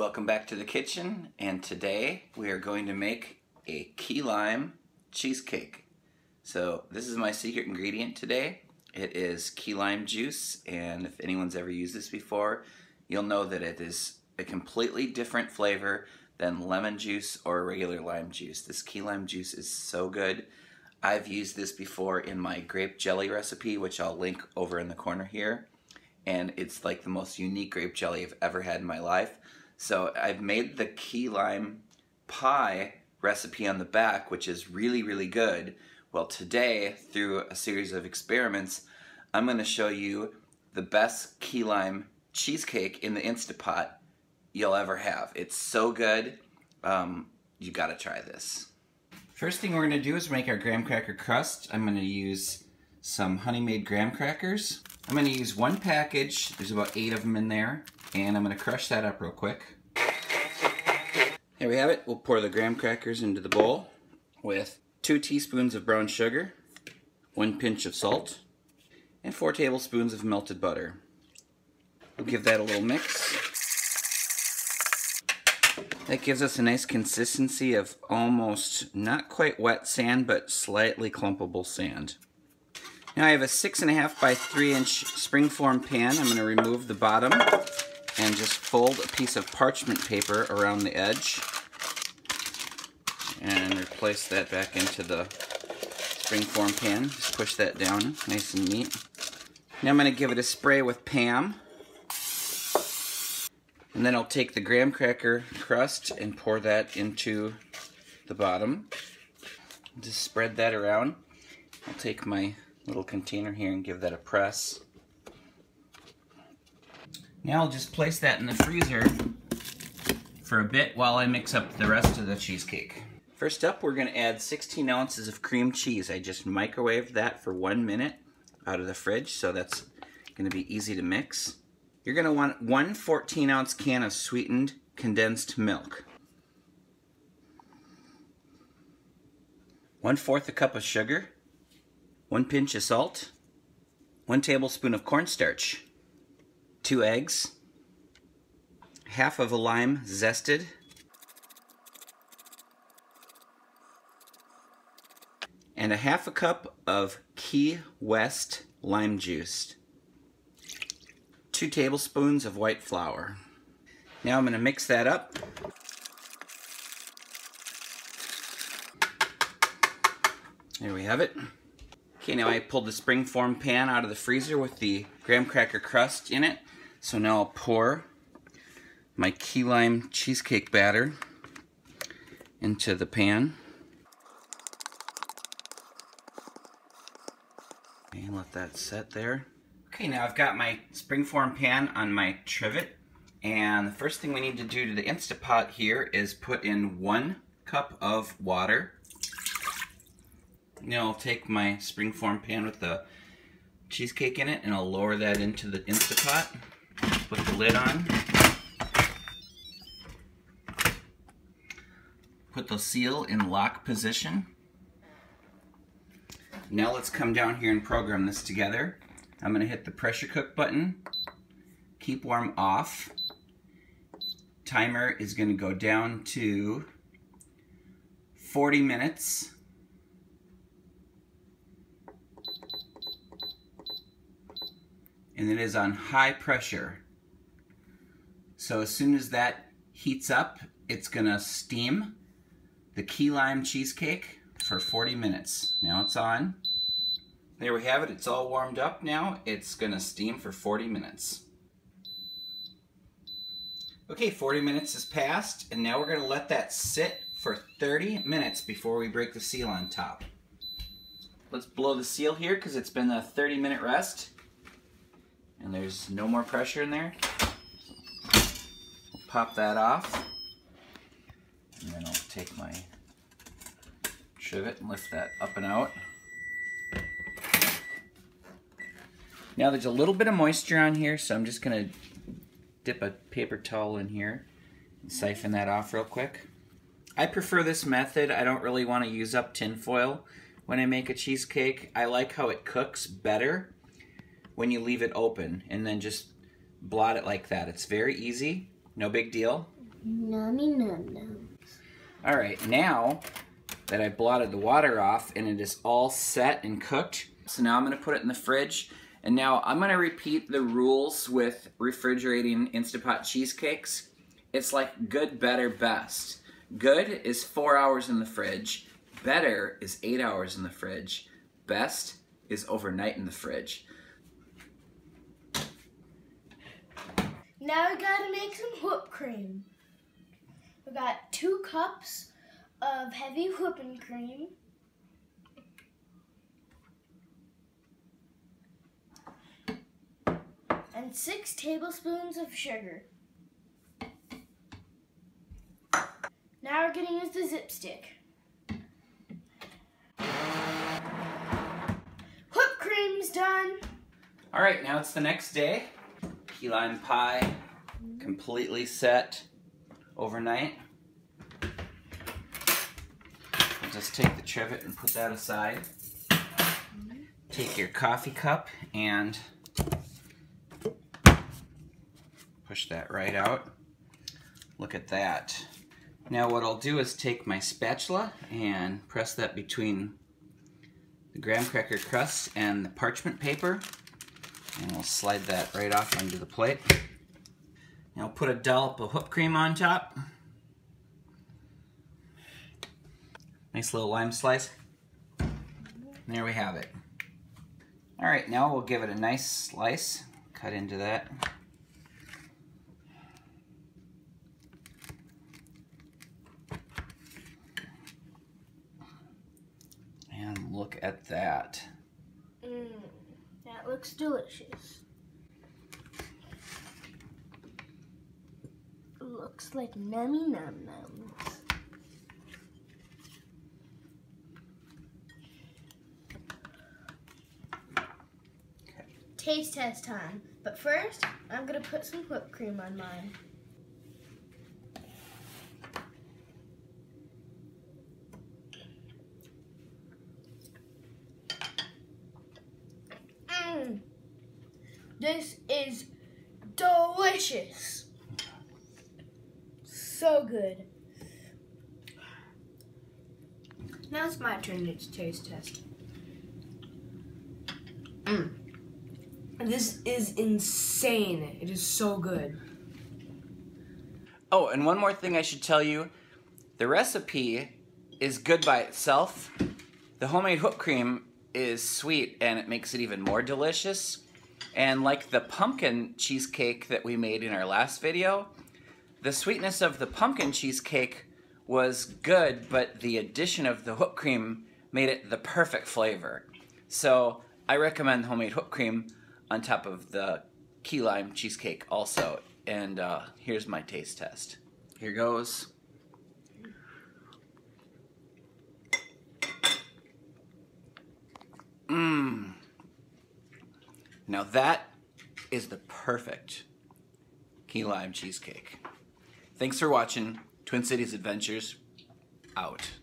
Welcome back to the kitchen and today we are going to make a key lime cheesecake. So this is my secret ingredient today. It is key lime juice and if anyone's ever used this before you'll know that it is a completely different flavor than lemon juice or regular lime juice. This key lime juice is so good. I've used this before in my grape jelly recipe which I'll link over in the corner here and it's like the most unique grape jelly I've ever had in my life. So I've made the key lime pie recipe on the back, which is really, really good. Well, today, through a series of experiments, I'm going to show you the best key lime cheesecake in the Instapot you'll ever have. It's so good. Um, you got to try this. First thing we're going to do is make our graham cracker crust. I'm going to use some Honey Maid graham crackers. I'm to use one package. There's about eight of them in there. And I'm going to crush that up real quick. Here we have it. We'll pour the graham crackers into the bowl with two teaspoons of brown sugar, one pinch of salt, and four tablespoons of melted butter. We'll give that a little mix. That gives us a nice consistency of almost not quite wet sand, but slightly clumpable sand. Now I have a six and a half by three inch springform pan. I'm going to remove the bottom and just fold a piece of parchment paper around the edge and replace that back into the springform pan. Just push that down nice and neat. Now I'm going to give it a spray with Pam. And then I'll take the graham cracker crust and pour that into the bottom. Just spread that around. I'll take my little container here and give that a press. Now I'll just place that in the freezer for a bit while I mix up the rest of the cheesecake. First up, we're gonna add 16 ounces of cream cheese. I just microwaved that for one minute out of the fridge, so that's gonna be easy to mix. You're gonna want one 14 ounce can of sweetened condensed milk. One fourth a cup of sugar, one pinch of salt, one tablespoon of cornstarch, two eggs, half of a lime zested, and a half a cup of Key West lime juice, two tablespoons of white flour. Now I'm going to mix that up. There we have it. Okay, now I pulled the springform pan out of the freezer with the graham cracker crust in it. So now I'll pour my key lime cheesecake batter into the pan. And let that set there. Okay, now I've got my springform pan on my trivet. And the first thing we need to do to the Instapot here is put in one cup of water. Now I'll take my springform pan with the cheesecake in it and I'll lower that into the Instapot. Put the lid on. Put the seal in lock position. Now let's come down here and program this together. I'm going to hit the pressure cook button. Keep warm off. Timer is going to go down to 40 minutes. And it is on high pressure. So as soon as that heats up, it's gonna steam the key lime cheesecake for 40 minutes. Now it's on. There we have it, it's all warmed up now. It's gonna steam for 40 minutes. Okay, 40 minutes has passed, and now we're gonna let that sit for 30 minutes before we break the seal on top. Let's blow the seal here because it's been a 30 minute rest and there's no more pressure in there. Pop that off. And then I'll take my trivet and lift that up and out. Now there's a little bit of moisture on here, so I'm just gonna dip a paper towel in here and siphon that off real quick. I prefer this method. I don't really want to use up tin foil when I make a cheesecake. I like how it cooks better when you leave it open and then just blot it like that. It's very easy, no big deal. Nummy num num. All right, now that I blotted the water off and it is all set and cooked, so now I'm gonna put it in the fridge. And now I'm gonna repeat the rules with refrigerating Instapot cheesecakes. It's like good, better, best. Good is four hours in the fridge. Better is eight hours in the fridge. Best is overnight in the fridge. Now we gotta make some whipped cream. We got two cups of heavy whipping cream. And six tablespoons of sugar. Now we're gonna use the zip stick. Whipped cream's done. All right, now it's the next day. Key lime pie, completely set overnight. I'll just take the trivet and put that aside. Take your coffee cup and push that right out. Look at that. Now what I'll do is take my spatula and press that between the graham cracker crust and the parchment paper. And we'll slide that right off onto the plate. Now put a dollop of whipped cream on top. Nice little lime slice. And there we have it. All right, now we'll give it a nice slice. Cut into that. And look at that. That looks delicious. Looks like nummy num nums. Taste test time. But first, I'm gonna put some whipped cream on mine. This is delicious. So good. Now it's my turn to taste test. Mm. This is insane. It is so good. Oh, and one more thing I should tell you. The recipe is good by itself. The homemade whipped cream is sweet and it makes it even more delicious. And like the pumpkin cheesecake that we made in our last video, the sweetness of the pumpkin cheesecake was good, but the addition of the whipped cream made it the perfect flavor. So I recommend homemade whipped cream on top of the key lime cheesecake also. And uh, here's my taste test. Here goes. Now that is the perfect key lime cheesecake. Thanks for watching Twin Cities Adventures. Out.